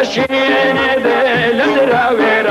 ጋሼ ቤራ